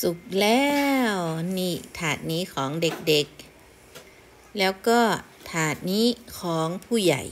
สุกแล้วนี่ถาดนี้ของเด็กๆ แล้วก็ถาดนี้ของผู้ใหญ่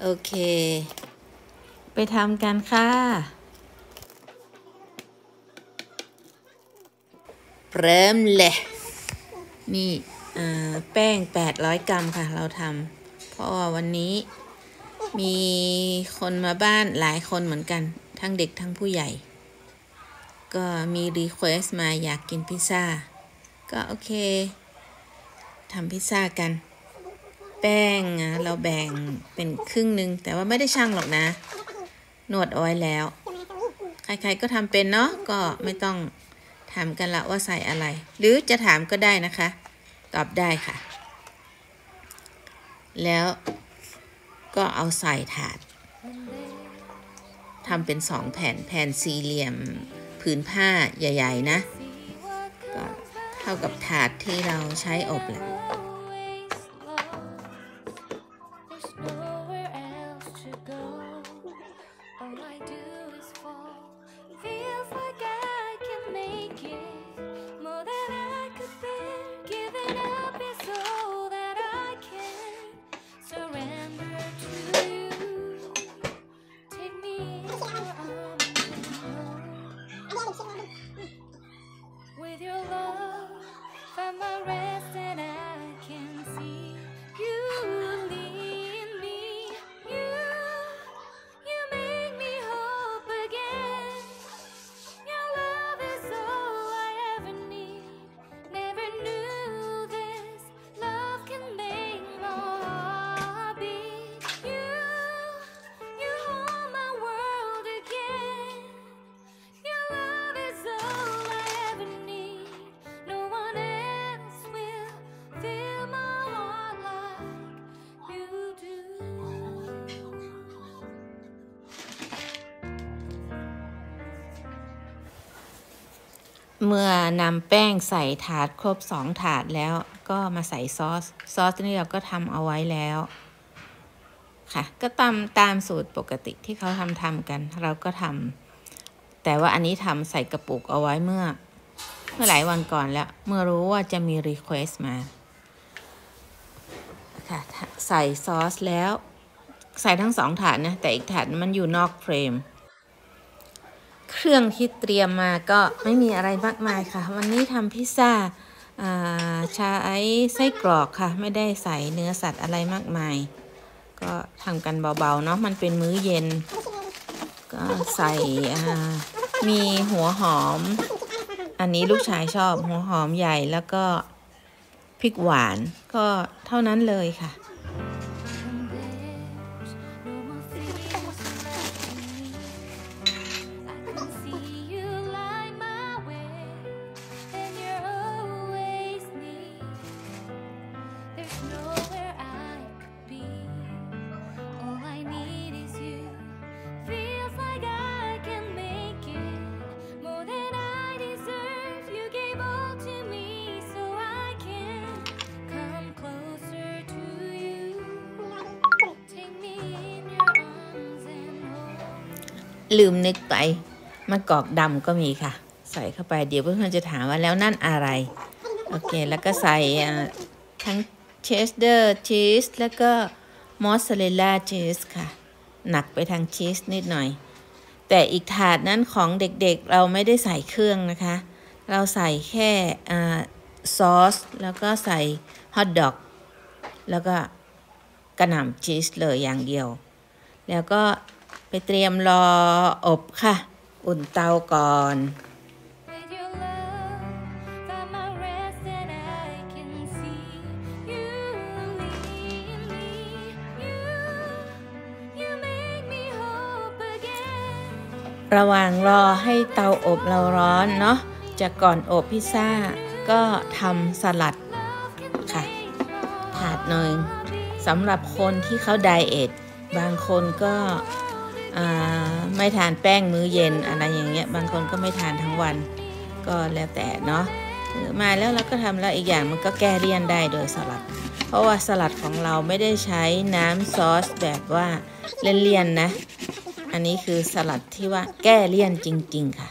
โอเค ไปทำกันค่ะ เริ่มเลยนี่แป้ง 800 กรัมค่ะ เราทำเพราะว่าวันนี้มีคนมาบ้านหลายคนเหมือนกัน ทั้งเด็กทั้งผู้ใหญ่ ก็มี request มาอยากกินพิซซ่า ก็โอเคทำพิซซ่ากัน แป้งเราแบ่งเป็นครึ่งหนึ่งแต่ว่าไม่ได้ช่างหรอกนะ นวดเอาไว้แล้ว ใครๆก็ทำเป็นเนาะก็ไม่ต้องถามกันละว่าใส่อะไร หรือจะถามก็ได้นะคะ ตอบได้ค่ะ แล้วก็เอาใส่ถาดทำเป็นสองแผ่นแผ่นสี่เหลี่ยม ผืนผ้าใหญ่ ๆ นะ ก็เท่ากับถาดที่เราใช้อบแหละ เมื่อนำแป้งใส่ถาดครบสองถาดแล้วก็มาใส่ซอส ซอสนี่เราก็ทำเอาไว้แล้ว ค่ะ ก็ตามตามสูตรปกติที่เขาทำทำกัน เราก็ทำแต่ว่าอันนี้ทำใส่กระปุกเอาไว้เมื่อ เมื่อหลายวันก่อนแล้ว เมื่อรู้ว่าจะมี request มา ค่ะ ใส่ซอสแล้ว ใส่ทั้งสองถาดนะ แต่อีกถาดมันอยู่นอก frame เครื่องที่เตรียมมาก็ไม่มีอะไรมากมายค่ะ วันนี้ทำพิซซ่าชาไอไส้กรอกค่ะ ไม่ได้ใส่เนื้อสัตว์อะไรมากมาย ก็ทำกันเบาๆเนาะมันเป็นมื้อเย็น ก็ใส่มีหัวหอม อันนี้ลูกชายชอบหัวหอมใหญ่แล้วก็พริกหวานก็เท่านั้นเลยค่ะ ลืมนึกไปมะกอกดำก็มีค่ะ ใส่เข้าไปเดี๋ยวเพื่อนๆจะถามว่าแล้วนั่นอะไร โอเค แล้วก็ใส่ทั้ง cheddar cheese แล้วก็ mozzarella cheese ค่ะ หนักไปทางชีสนิดหน่อย แต่อีกถาดนั้นของเด็กๆ เราไม่ได้ใส่เครื่องนะคะ เราใส่แค่ซอส แล้วก็ใส่ hot dog แล้วก็กระหน่ำชีสเลยอย่างเดียว แล้วก็ ไปเตรียมรออบค่ะ อุ่นเตาก่อนระหว่างรอให้เตาอบเราร้อนเนาะจะก่อนอบพิซซ่า ก็ทำสลัดค่ะ ถาดหนึ่งสำหรับคนที่เขาไดเอทบางคนก็ ไม่ทานแป้งมื้อเย็นอะไรอย่างเงี้ยบางคนก็ไม่ทานทั้งวันก็แล้วแต่เนาะมาแล้วเราก็ทำแล้วอีกอย่างมันก็แก้เลี่ยนได้โดยสลัด เพราะว่าสลัดของเราไม่ได้ใช้น้ำซอสแบบว่าเลี่ยนๆนะ อันนี้คือสลัดที่ว่าแก้เลี่ยนจริง ๆ ค่ะ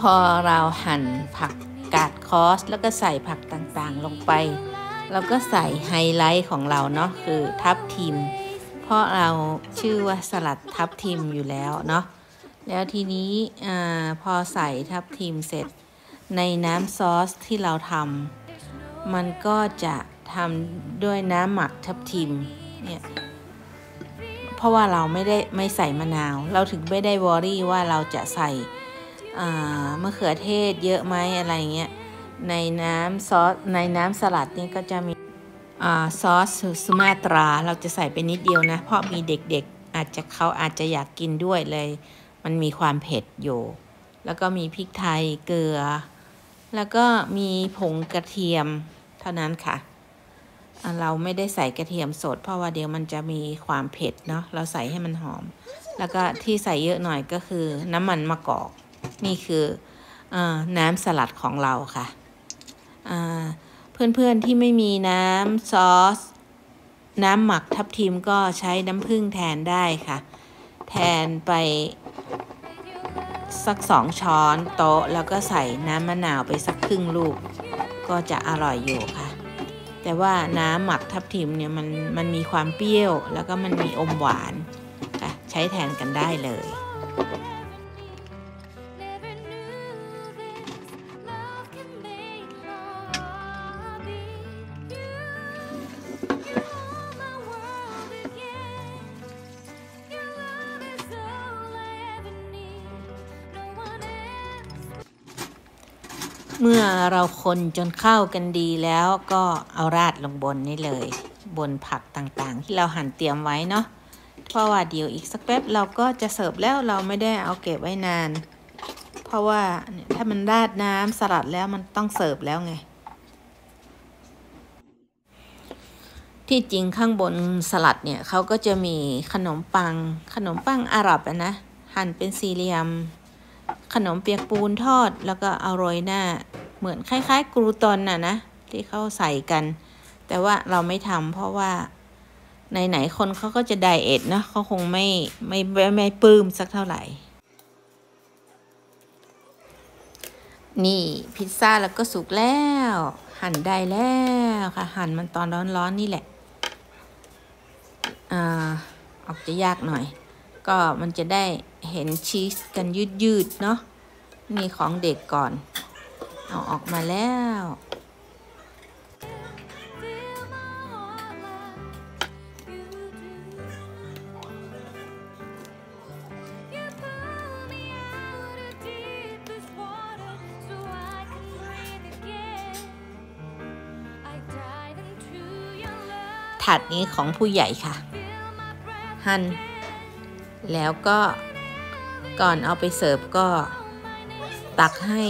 พอเราหั่นผักกาดคอส แล้วก็ใส่ผักต่างๆลงไป เราก็ใส่ไฮไลท์ของเราเนาะคือทับทิม เพราะเราชื่อว่าสลัดทับทิมอยู่แล้วเนาะแล้วทีนี้อาพอใส่ทับทิมเสร็จ ในน้ำซอสที่เราทำมันก็จะทำด้วยน้ำหมักทับทิมเนี่ยเพราะว่าเราไม่ได้ไม่ใส่มะนาว เราถึงไม่ได้ worry ว่าเราจะใส่ มะเขือเทศเยอะไหมอะไรเงี้ยในน้ำซอสในน้ำสลัดนี่ก็จะมีอซอสสุมาตราเราจะใส่ไปนิดเดียวนะ เพราะมีเด็กๆ อาจจะเขาอาจจะอยากกินด้วยเลย มันมีความเผ็ดอยู่ แล้วก็มีพริกไทยเกลือ แล้วก็มีผงกระเทียมเท่านั้นค่ะ เราไม่ได้ใส่กระเทียมสด เพราะว่าเดี๋ยวมันจะมีความเผ็ดเนาะเราใส่ให้มันหอม แล้วก็ที่ใส่เยอะหน่อยก็คือน้ำมันมะกอก นี่คืออน้ำสลัดของเราค่ะอ่าเพื่อนๆที่ไม่มีน้ำซอส น้ำหมักทับทิมก็ใช้น้ำผึ้งแทนได้ค่ะ แทนไปสักสองช้อนโต๊ะแล้วก็ใส่น้ำมะนาวไปสักครึ่งลูก ก็จะอร่อยอยู่ค่ะ แต่ว่าน้ำหมักทับทิมเนี่ยมันมันมีความเปรี้ยว แล้วก็มันมีอมหวานค่ะใช้แทนกันได้เลย เราคนจนเข้ากันดีแล้วก็เอาราดลงบนนี้เลย บนผักต่างๆ ที่เราหั่นเตรียมไว้เนาะเพราะว่าเดี๋ยวอีกสักแป๊บเราก็จะเสิร์ฟแล้วเราไม่ได้เอาเก็บไว้นาน เพราะว่าถ้ามันราดน้ำสลัดแล้วมันต้องเสิร์ฟแล้วไง ที่จริงข้างบนสลัดเนี่ยเขาก็จะมีขนมปัง ขนมปังอาหรับนะ หั่นเป็นสี่เหลี่ยมขนมเปียกปูนทอดแล้วก็เอาโรยหน้า เหมือนคล้าย ๆ กรูตอนน่ะนะ ที่เขาใส่กัน แต่ว่าเราไม่ทำเพราะว่าไหนๆคนเขาก็จะไดเอทนะเขาคงไม่ไม่ไม่ไม่ปลื้มสักเท่าไหร่ นี่พิซซ่าแล้วก็สุกแล้ว หั่นได้แล้วค่ะ หั่นมันตอนร้อนๆนี่แหละอ่าออกจะยากหน่อย ก็มันจะได้เห็นชีสกันยืดๆเนาะนี่ของเด็กก่อน เอาออกมาแล้ว Fill my heart like you do. You pull me out of deepest water so I can breathe again. I dive into your love. ถาดนี้ของผู้ใหญ่ค่ะ Feel my breath หั่นแล้วก็ก่อนเอาไปเสิร์ฟก็ตักให้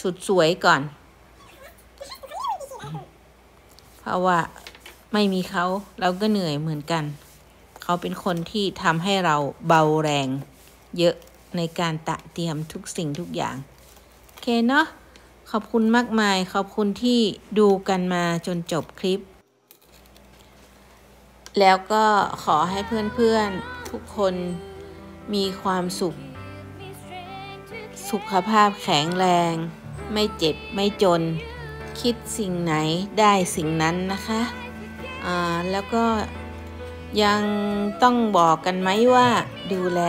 สุดสวยก่อน เพราะว่าไม่มีเขาเราก็เหนื่อยเหมือนกัน เขาเป็นคนที่ทำให้เราเบาแรง เยอะในการตะเตรียมทุกสิ่งทุกอย่าง โอเคเนาะขอบคุณมากมาย ขอบคุณที่ดูกันมาจนจบคลิป แล้วก็ขอให้เพื่อนๆทุกคนมีความสุข สุขภาพแข็งแรง ไม่เจ็บไม่จน คิดสิ่งไหนได้สิ่งนั้นนะคะอ่าแล้วก็ยังต้องบอกกันไหมว่าดูแล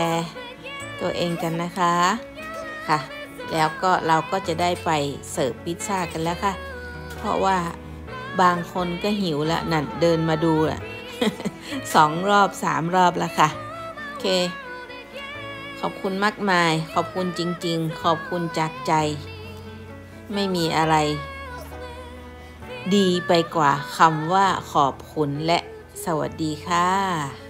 ตัวเองกันนะคะค่ะ แล้วก็เราก็จะได้ไปเสิร์ฟพิซซ่ากันแล้วค่ะ เพราะว่าบางคนก็หิวแล้วนั่นเดินมาดูอะสองรอบสามรอบแล้วค่ะ โอเค ขอบคุณมากมาย ขอบคุณจริง ๆ ขอบคุณจากใจ ไม่มีอะไร ดีไปกว่าคำว่าขอบคุณและสวัสดีค่ะ